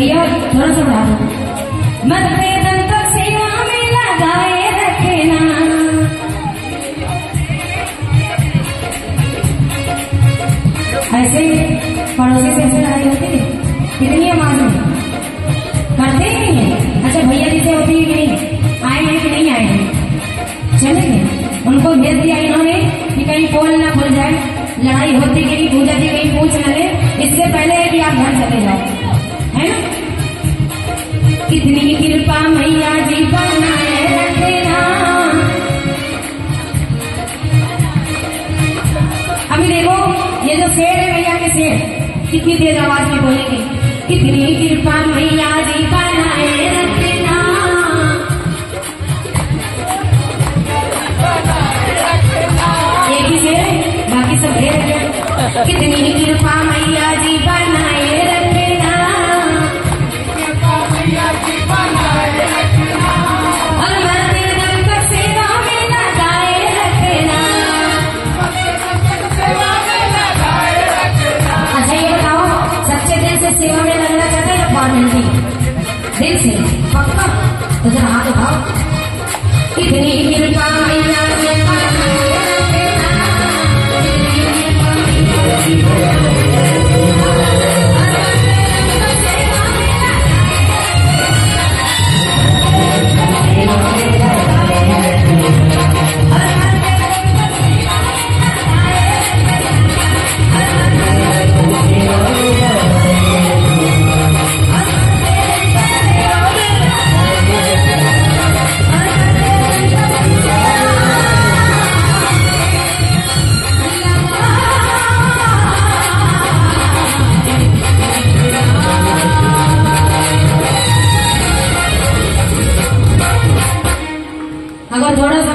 भैया, थोड़ा सा बढ़ा दो तो रखना। ऐसे पड़ोसी से ऐसे लड़ाई होती है? कितनी में करते ही नहीं है। अच्छा भैया जी से होती है कि नहीं? आए हैं कि नहीं आए हैं? चले गए। उनको भेज दिया इन्होंने कि कहीं पोल ना खुल जाए। लड़ाई होती कि नहीं? पूजा जी ये जो शेर है भैया के शेर, कितनी देर आवाज़ में बोलेंगे। कितनी कृपा मैया जी बनाए रखना एक ही शेर बाकी सब है। कितनी कृपा मैया जी बनाए सेवा में लगना चाहते हैं फॉर्मेलिटी दिल से पक्का? तो जरा हाथ उठाओ कितनी कृपा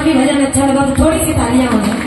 भी भजन अच्छा लगा तो थोड़ी सी तालियाँ हो जाए।